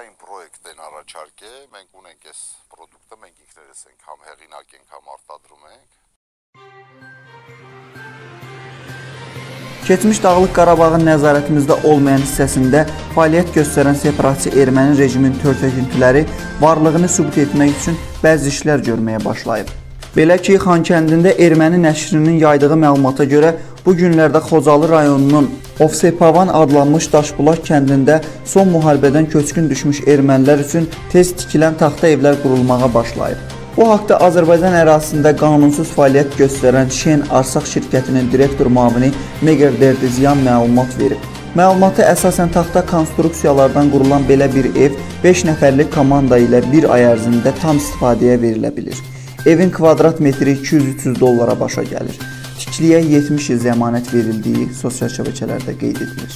Աշխատային պրոյեկտ են առաջարկել, մենք ունենք այս product-ը, մենք ինքներս ենք համ հեղինակ ենք, համ արտադրում ենք։ Keçmiş Dağlıq Qarabağın nəzarətimizdə olmayan hissəsində fəaliyyət göstərən separatçı erməni rejimin törtöküntüləri varlığını sübut etmək üçün bəzi işlər görməyə başlayıb. Belə ki, Xankəndində erməni nəşrinin yaydığı məlumata görə bu günlərdə Xocalı rayonunun Ovsepavan adlanmış Daşbulaq kəndində son müharibədən köçkün düşmüş ermənilər üçün tez tikilən taxta evlər qurulmağa başlayıb. Bu haqda Azərbaycan ərazisində qanunsuz fəaliyyət göstərən Şen Arsaq şirkətinin direktor müavini Meger Derdizyan məlumat verib. Məlumata əsasən taxta konstruksiyalardan qurulan belə bir ev 5 nəfərlik komanda ilə bir ay ərzində tam istifadəyə verilə bilir. Evin kvadrat metri 200-300 dollara başa gəlir. Tikiliyə 70 il zəmanət verildiyi sosial şəbəkələrdə qeyd edilir.